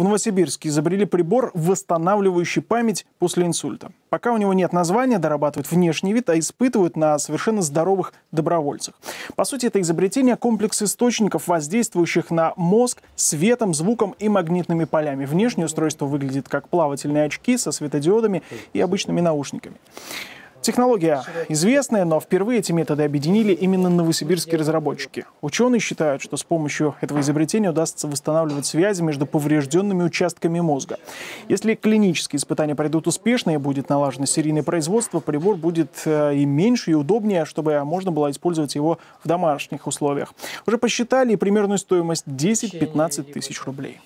В Новосибирске изобрели прибор, восстанавливающий память после инсульта. Пока у него нет названия, дорабатывают внешний вид, а испытывают на совершенно здоровых добровольцах. По сути, это изобретение комплекс источников, воздействующих на мозг светом, звуком и магнитными полями. Внешнее устройство выглядит как плавательные очки со светодиодами и обычными наушниками. Технология известная, но впервые эти методы объединили именно новосибирские разработчики. Ученые считают, что с помощью этого изобретения удастся восстанавливать связи между поврежденными участками мозга. Если клинические испытания пройдут успешно и будет налажено серийное производство, прибор будет э, и меньше, и удобнее, чтобы можно было использовать его в домашних условиях. Уже посчитали примерную стоимость 10-15 тысяч рублей.